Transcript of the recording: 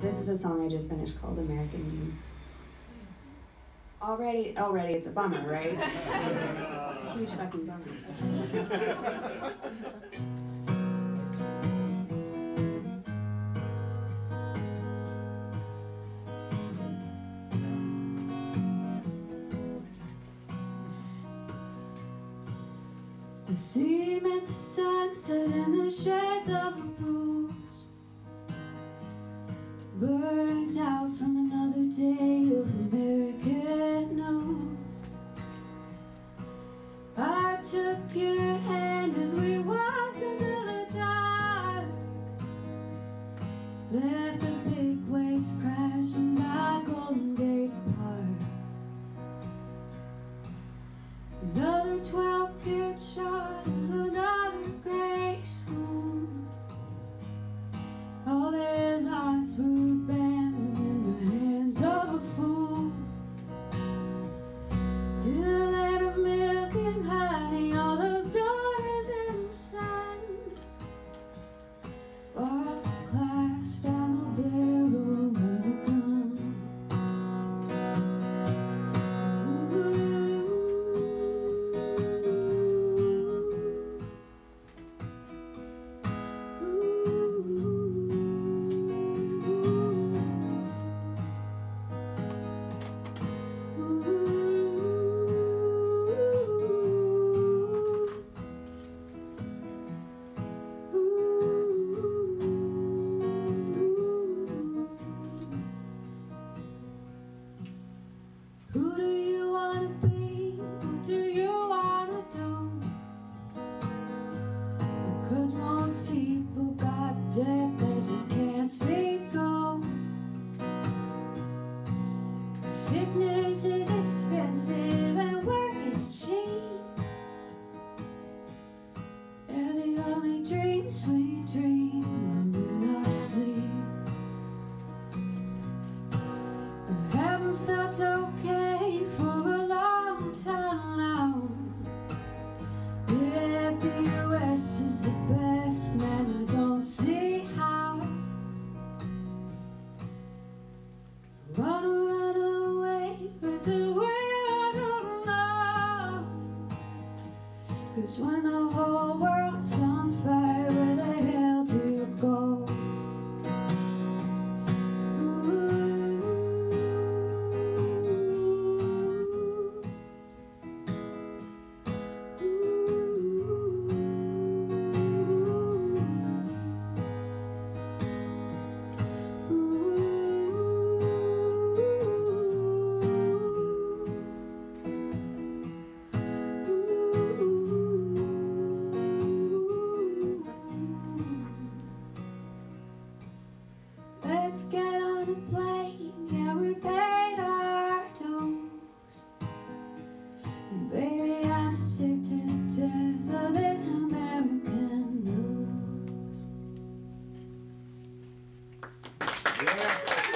this is a song I just finished called American News. Already, already, it's a bummer, right? it's a huge fucking bummer. See him at the sunset in the shades of a bruise Burnt out from another day of American Who do you wanna be? What do you wanna do? Because most people got debt they just can't see through. Sickness is expensive and work is cheap. And the only dreams we dream If the US is the best, man, I don't see how. Wanna run away, the way I don't know. Cause when I Amen.